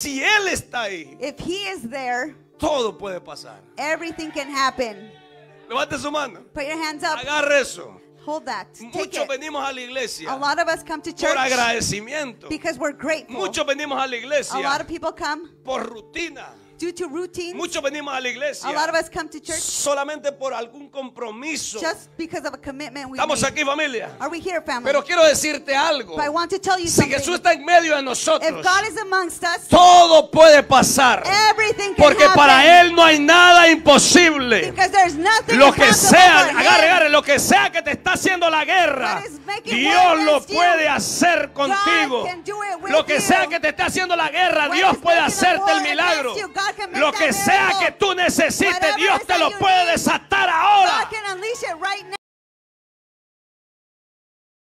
Si Él está ahí, If He is there, todo puede pasar. everything can happen. Levante su mano. Put your hands up. Agarre eso. Hold that. Take Muchos it. venimos a la A iglesia lot of us come to por church agradecimiento. because we're grateful. Muchos venimos a la A lot iglesia of people come por rutina. Due to routines. Muchos venimos a la A lot iglesia of us come to church solamente por algún compromiso. just because of a commitment we Estamos made. aquí familia. Are we here, family? Pero quiero decirte algo. But I want to tell you Si something. Jesús está en medio de If nosotros, God is amongst us, todo puede pasar. everything can Porque happen. para Él no hay nada imposible. because there's nothing Lo que impossible sea, for him. agarre, agarre, lo que sea que te está haciendo la guerra, Dios lo puede hacer contigo. Lo que sea que te esté haciendo la guerra, Dios puede hacerte el milagro. Lo que sea que tú necesites, Dios te lo puede desatar ahora.